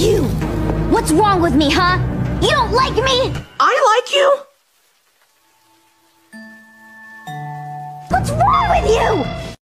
You! What's wrong with me, huh? You don't like me? I like you! What's wrong with you?